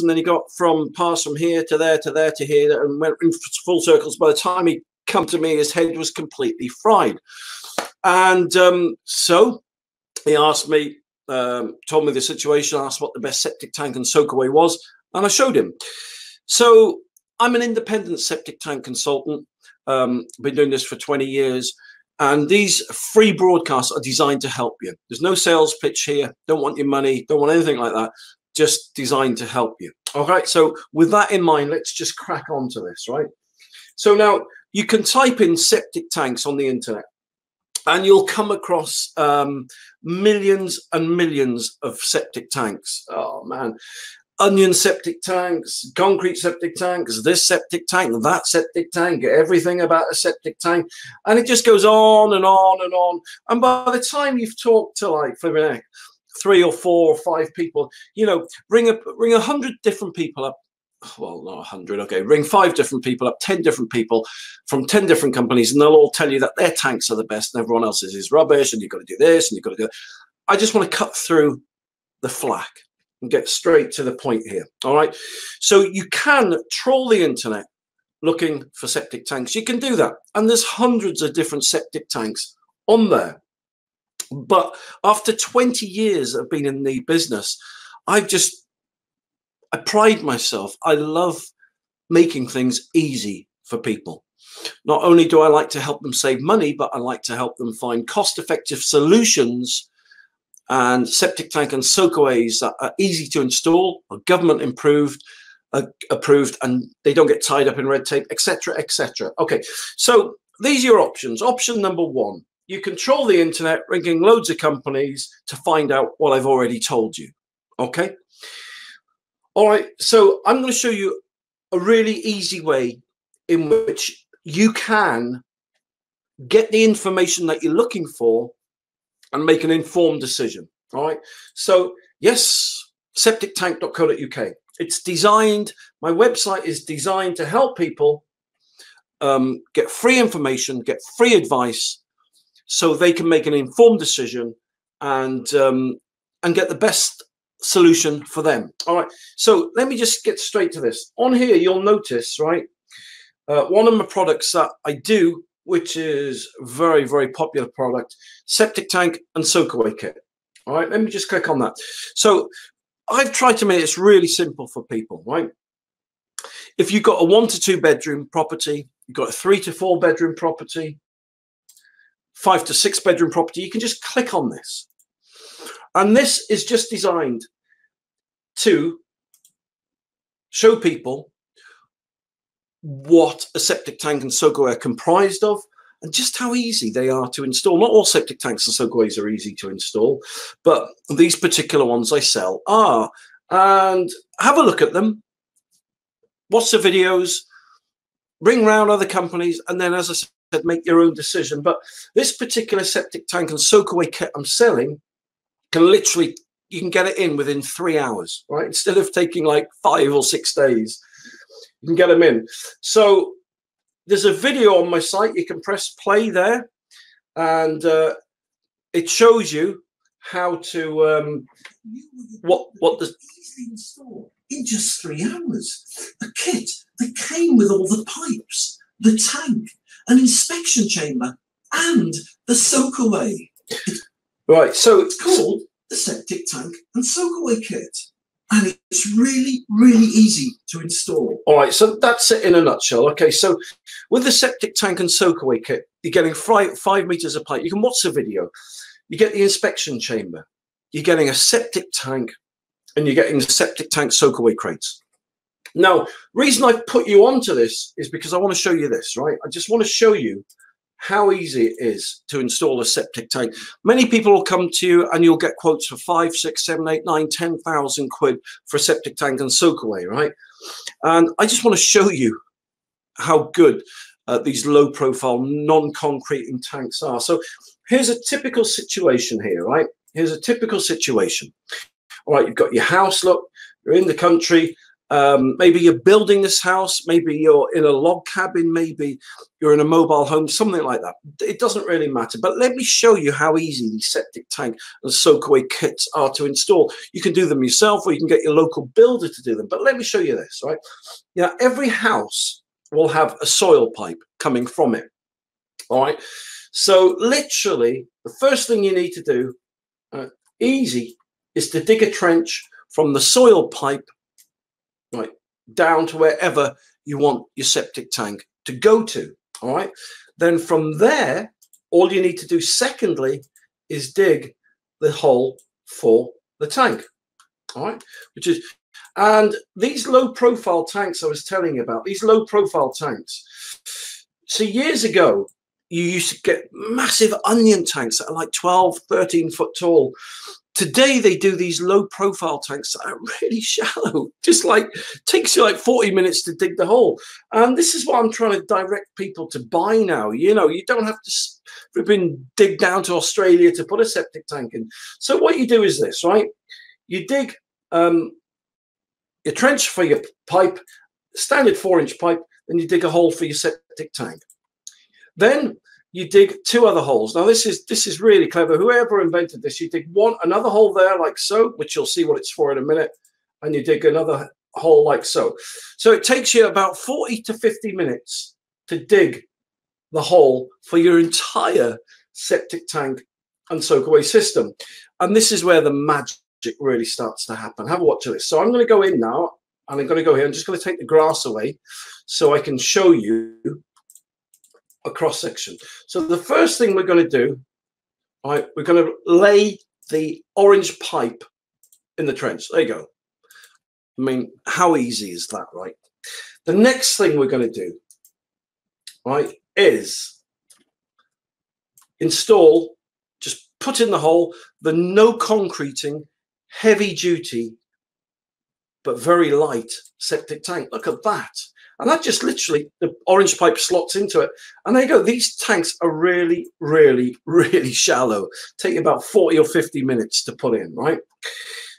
and then he got from passed from here to there to there to here and went in full circles. By the time he come to me, his head was completely fried. And um, so he asked me, um, told me the situation, asked what the best septic tank and soak away was, and I showed him. So I'm an independent septic tank consultant. Um, been doing this for 20 years. And these free broadcasts are designed to help you. There's no sales pitch here. Don't want your money. Don't want anything like that. Just designed to help you. All right. So with that in mind, let's just crack on to this, right? So now you can type in septic tanks on the internet and you'll come across um, millions and millions of septic tanks. Oh man, onion septic tanks, concrete septic tanks, this septic tank, that septic tank, everything about a septic tank, and it just goes on and on and on. And by the time you've talked to like three or four or five people, you know, ring a ring a hundred different people up well, not a 100, okay, ring five different people up, 10 different people from 10 different companies, and they'll all tell you that their tanks are the best and everyone else's is rubbish, and you've got to do this and you've got to do that. I just want to cut through the flack and get straight to the point here. All right. So you can troll the internet looking for septic tanks. You can do that. And there's hundreds of different septic tanks on there. But after 20 years of being in the business, I've just I pride myself. I love making things easy for people. Not only do I like to help them save money, but I like to help them find cost effective solutions and septic tank and soakaways that are easy to install, are government improved, uh, approved, and they don't get tied up in red tape, etc., etc. Okay, so these are your options. Option number one you control the internet, ringing loads of companies to find out what I've already told you. Okay. All right, so I'm going to show you a really easy way in which you can get the information that you're looking for and make an informed decision. All right, so yes, septictank.co.uk. It's designed, my website is designed to help people um, get free information, get free advice so they can make an informed decision and um, and get the best solution for them. All right. So let me just get straight to this. On here, you'll notice, right, uh, one of my products that I do, which is very, very popular product, septic tank and soakaway kit. All right. Let me just click on that. So I've tried to make this really simple for people, right? If you've got a one to two bedroom property, you've got a three to four bedroom property, five to six bedroom property, you can just click on this. And this is just designed to show people what a septic tank and soakaway are comprised of and just how easy they are to install. Not all septic tanks and soakaways are easy to install, but these particular ones I sell are. And have a look at them, watch the videos, ring round other companies, and then, as I said, make your own decision. But this particular septic tank and soakaway kit I'm selling can literally you can get it in within three hours, right? Instead of taking like five or six days, you can get them in. So there's a video on my site. You can press play there, and uh, it shows you how to um, what what the in just three hours. A kit that came with all the pipes, the tank, an inspection chamber, and the soak away. Right, so it's called the septic tank and soakaway kit. And it's really, really easy to install. All right, so that's it in a nutshell. Okay, so with the septic tank and soakaway kit, you're getting five, five meters of pipe. You can watch the video. You get the inspection chamber. You're getting a septic tank, and you're getting the septic tank soakaway crates. Now, reason I've put you onto this is because I want to show you this, right? I just want to show you how easy it is to install a septic tank. Many people will come to you and you'll get quotes for five, six, seven, eight, nine, ten thousand quid for a septic tank and soak away, right? And I just want to show you how good uh, these low profile non-concrete tanks are. So here's a typical situation here, right? Here's a typical situation. All right, you've got your house, look, you're in the country, Um, maybe you're building this house, maybe you're in a log cabin, maybe you're in a mobile home, something like that. It doesn't really matter. But let me show you how easy these septic tank and soakaway kits are to install. You can do them yourself or you can get your local builder to do them. But let me show you this, right? Yeah, every house will have a soil pipe coming from it. All right. So literally, the first thing you need to do, uh, easy, is to dig a trench from the soil pipe down to wherever you want your septic tank to go to. All right. Then from there, all you need to do, secondly, is dig the hole for the tank. All right. Which is, and these low profile tanks I was telling you about, these low profile tanks. See, years ago, you used to get massive onion tanks that are like 12, 13 foot tall. Today they do these low profile tanks that are really shallow, just like takes you like 40 minutes to dig the hole. And this is what I'm trying to direct people to buy now. You know, you don't have to been dig down to Australia to put a septic tank in. So what you do is this, right? You dig um, your trench for your pipe, standard four inch pipe, then you dig a hole for your septic tank. Then you dig two other holes. Now this is this is really clever. Whoever invented this, you dig one another hole there like so, which you'll see what it's for in a minute, and you dig another hole like so. So it takes you about 40 to 50 minutes to dig the hole for your entire septic tank and soakaway system. And this is where the magic really starts to happen. Have a watch of this. So I'm going to go in now and I'm going to go here. I'm just going to take the grass away so I can show you a cross section. So the first thing we're going to do, right, we're going to lay the orange pipe in the trench. There you go. I mean, how easy is that, right? The next thing we're going to do, right, is install, just put in the hole, the no concreting, heavy duty, but very light septic tank. Look at that. And that just literally, the orange pipe slots into it. And there you go. These tanks are really, really, really shallow. Take about 40 or 50 minutes to put in, right?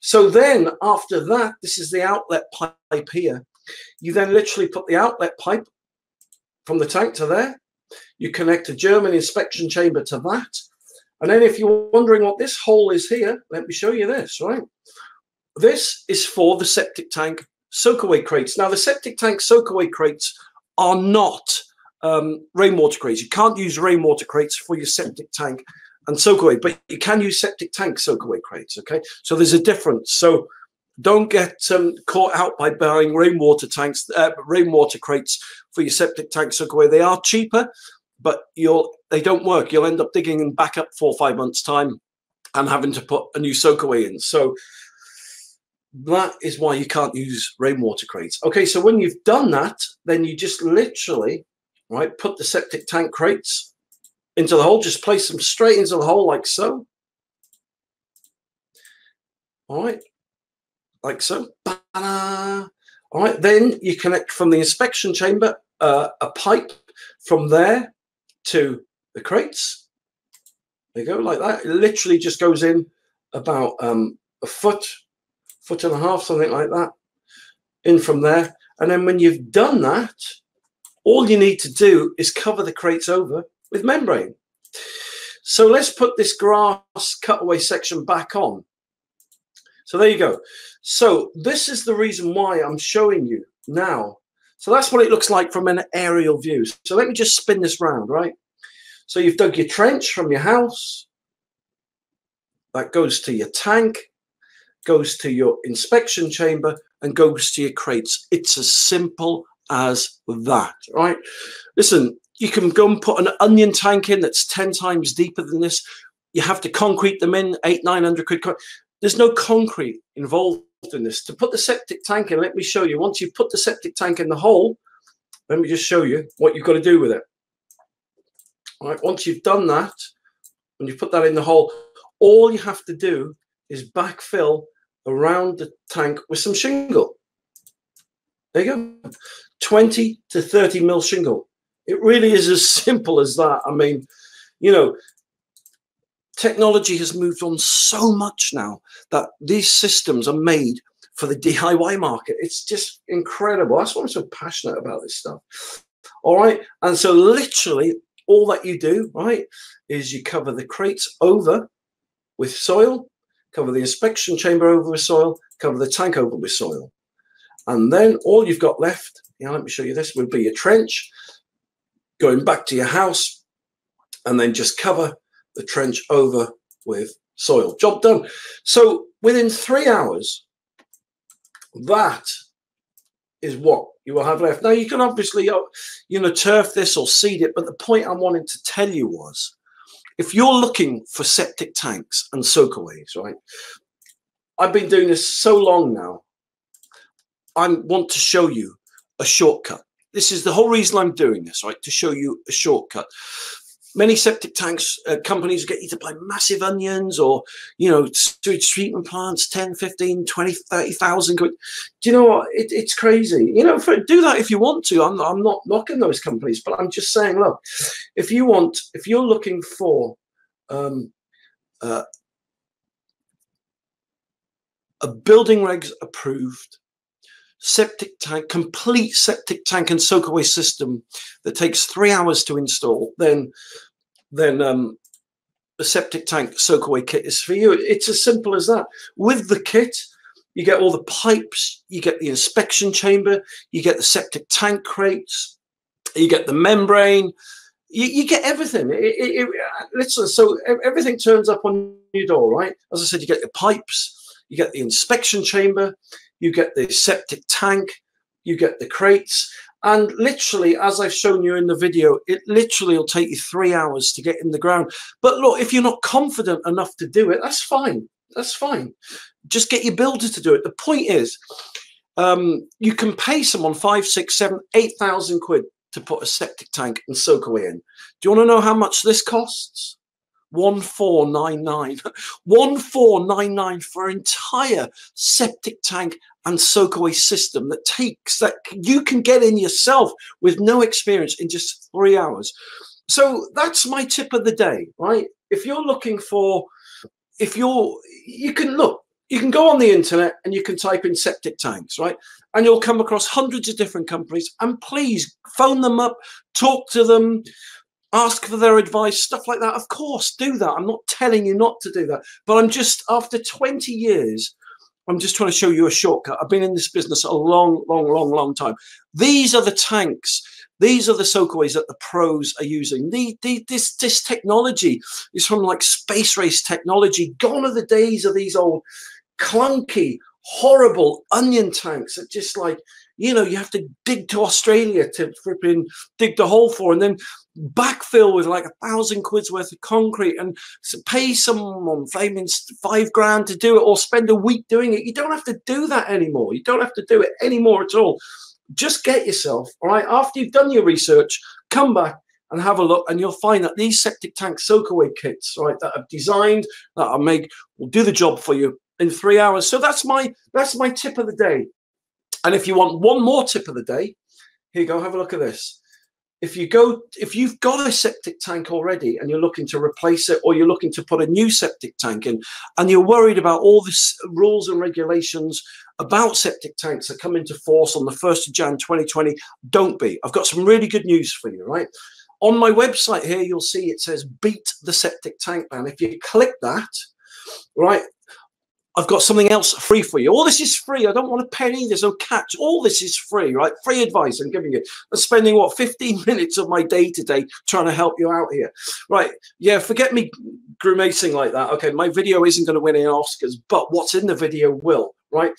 So then after that, this is the outlet pipe here. You then literally put the outlet pipe from the tank to there. You connect a German inspection chamber to that. And then if you're wondering what this hole is here, let me show you this, right? This is for the septic tank soakaway crates. Now, the septic tank soakaway crates are not um, rainwater crates. You can't use rainwater crates for your septic tank and soakaway, but you can use septic tank soakaway crates. Okay, so there's a difference. So don't get um, caught out by buying rainwater tanks, uh, rainwater crates for your septic tank soakaway. They are cheaper, but you'll they don't work. You'll end up digging them back up four or five months time and having to put a new soakaway in. So that is why you can't use rainwater crates. Okay, so when you've done that, then you just literally, right, put the septic tank crates into the hole, just place them straight into the hole like so. All right, like so. All right, then you connect from the inspection chamber uh, a pipe from there to the crates. There you go, like that. It literally just goes in about um, a foot foot and a half, something like that, in from there. And then when you've done that, all you need to do is cover the crates over with membrane. So let's put this grass cutaway section back on. So there you go. So this is the reason why I'm showing you now. So that's what it looks like from an aerial view. So let me just spin this round, right? So you've dug your trench from your house. That goes to your tank goes to your inspection chamber and goes to your crates. It's as simple as that, right? Listen, you can go and put an onion tank in that's 10 times deeper than this. You have to concrete them in, eight, 900 quid. There's no concrete involved in this. To put the septic tank in, let me show you. Once you've put the septic tank in the hole, let me just show you what you've got to do with it. All right, once you've done that, when you put that in the hole, all you have to do is backfill around the tank with some shingle. There you go. 20 to 30 mil shingle. It really is as simple as that. I mean, you know, technology has moved on so much now that these systems are made for the DIY market. It's just incredible. That's why I'm so passionate about this stuff. All right. And so literally all that you do, right, is you cover the crates over with soil, cover the inspection chamber over with soil, cover the tank over with soil. And then all you've got left, yeah, let me show you this, would be your trench, going back to your house, and then just cover the trench over with soil. Job done. So within three hours, that is what you will have left. Now you can obviously, uh, you know, turf this or seed it, but the point I wanted to tell you was, if you're looking for septic tanks and soakaways, right? I've been doing this so long now. I want to show you a shortcut. This is the whole reason I'm doing this, right? To show you a shortcut many septic tanks uh, companies get you to buy massive onions or you know sewage treatment plants 10 15 20 30,000 do you know what? It, it's crazy. You know for, do that if you want to. I'm, I'm not knocking those companies but I'm just saying look if you want if you're looking for um, uh, a building regs approved septic tank, complete septic tank and soakaway system that takes three hours to install, then then um, the septic tank soakaway kit is for you. It's as simple as that. With the kit, you get all the pipes, you get the inspection chamber, you get the septic tank crates, you get the membrane, you, you get everything. It, it, it, listen, so everything turns up on your door, right? As I said, you get the pipes, you get the inspection chamber, you get the septic tank, you get the crates. And literally, as I've shown you in the video, it literally will take you three hours to get in the ground. But look, if you're not confident enough to do it, that's fine. That's fine. Just get your builder to do it. The point is, um, you can pay someone five, six, seven, eight thousand quid to put a septic tank and soak away in. Do you want to know how much this costs? 1499 1499 for an entire septic tank and soakaway system that takes that you can get in yourself with no experience in just three hours. So that's my tip of the day right? If you're looking for if you're you can look you can go on the internet and you can type in septic tanks right? And you'll come across hundreds of different companies. And please phone them up talk to them ask for their advice, stuff like that. Of course, do that. I'm not telling you not to do that. But I'm just, after 20 years, I'm just trying to show you a shortcut. I've been in this business a long, long, long, long time. These are the tanks. These are the soakaways that the pros are using. The, the, this, this technology is from like space race technology. Gone are the days of these old clunky, horrible onion tanks that just like, you know, you have to dig to Australia to flipping dig the hole for, and then backfill with like a thousand quid's worth of concrete and pay someone flaming five grand to do it or spend a week doing it. You don't have to do that anymore. You don't have to do it anymore at all. Just get yourself, all right, after you've done your research, come back and have a look and you'll find that these septic tank soakaway kits, right, that I've designed, that are made, will do the job for you in three hours. So that's my that's my tip of the day. And if you want one more tip of the day, here you go, have a look at this. If you go if you've got a septic tank already and you're looking to replace it or you're looking to put a new septic tank in and you're worried about all the rules and regulations about septic tanks that come into force on the 1st of jan 2020 don't be. I've got some really good news for you right? On my website here you'll see it says beat the septic tank ban. If you click that right I've got something else free for you. All this is free. I don't want a penny. There's no catch. All this is free, right? Free advice I'm giving you. I'm spending what 15 minutes of my day today trying to help you out here, right? Yeah, forget me grimacing like that. Okay, my video isn't going to win any Oscars, but what's in the video will, right?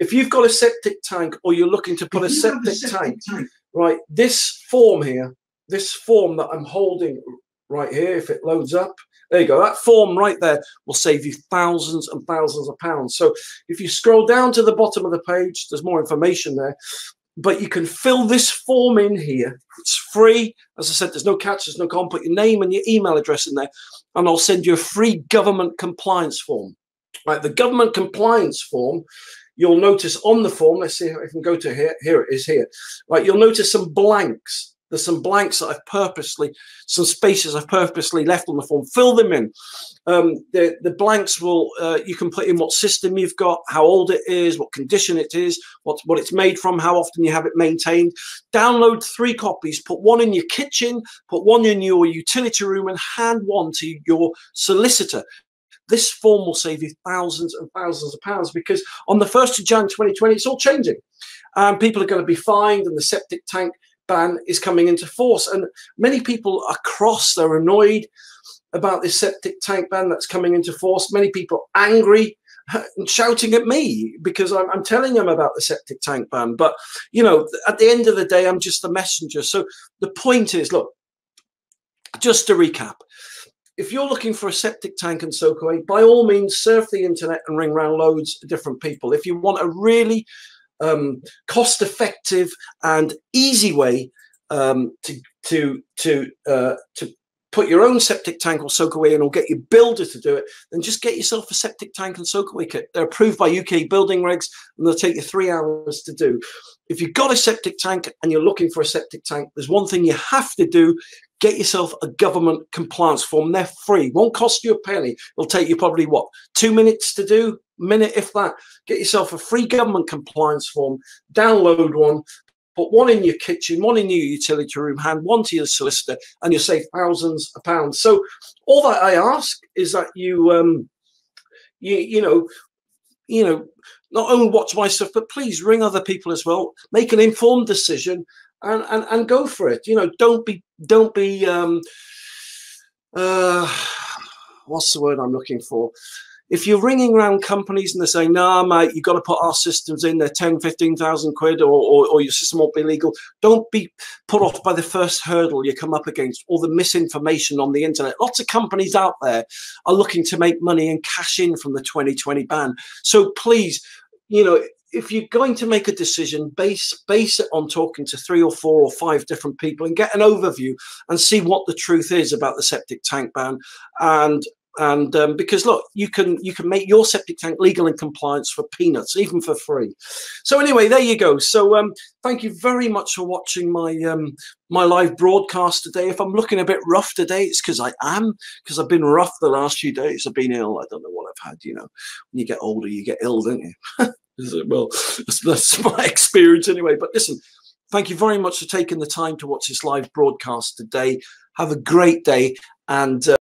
If you've got a septic tank or you're looking to put a septic, a septic tank, tank, right? This form here, this form that I'm holding right here, if it loads up, there you go. That form right there will save you thousands and thousands of pounds. So if you scroll down to the bottom of the page, there's more information there. But you can fill this form in here. It's free. As I said, there's no catch, there's no con. Put your name and your email address in there, and I'll send you a free government compliance form. Right, the government compliance form you'll notice on the form, let's see if I can go to here, here it is here, right, you'll notice some blanks There's some blanks that I've purposely, some spaces I've purposely left on the form. Fill them in. Um, the, the blanks will, uh, you can put in what system you've got, how old it is, what condition it is, what, what it's made from, how often you have it maintained. Download three copies, put one in your kitchen, put one in your utility room, and hand one to your solicitor. This form will save you thousands and thousands of pounds because on the 1st of Jan 2020, it's all changing. And people are going to be fined, and the septic tank ban is coming into force. And many people are cross, they're annoyed about this septic tank ban that's coming into force. Many people angry and shouting at me because I'm, I'm, telling them about the septic tank ban. But, you know, at the end of the day, I'm just a messenger. So the point is, look, just to recap, if you're looking for a septic tank and soak away, by all means, surf the internet and ring around loads of different people. If you want a really um, cost effective and easy way um, to to to uh, to put your own septic tank or soak away in or get your builder to do it, then just get yourself a septic tank and soak away kit. They're approved by UK building regs and they'll take you three hours to do. If you've got a septic tank and you're looking for a septic tank, there's one thing you have to do. Get yourself a government compliance form. They're free. Won't cost you a penny. It'll take you probably what two minutes to do, minute if that. Get yourself a free government compliance form. Download one. Put one in your kitchen, one in your utility room, hand one to your solicitor, and you'll save thousands of pounds. So all that I ask is that you, um, you, you know, you know, not only watch my stuff, but please ring other people as well. Make an informed decision and and, and go for it. You know, don't be don't be um, uh, what's the word I'm looking for? If you're ringing around companies and they're saying, nah, mate, you've got to put our systems in, they're 10, 15,000 quid or, or, or, your system won't be legal, don't be put off by the first hurdle you come up against or the misinformation on the internet. Lots of companies out there are looking to make money and cash in from the 2020 ban. So please, you know, if you're going to make a decision, base base it on talking to three or four or five different people and get an overview and see what the truth is about the septic tank ban and and um, because look you can you can make your septic tank legal and compliance for peanuts even for free. So anyway there you go. So um, thank you very much for watching my um, my live broadcast today. If i'm looking a bit rough today it's because i am because i've been rough the last few days. I've been ill. I don't know what i've had you know. When you get older you get ill don't you? Well that's, that's my experience anyway. But listen thank you very much for taking the time to watch this live broadcast today. Have a great day and uh,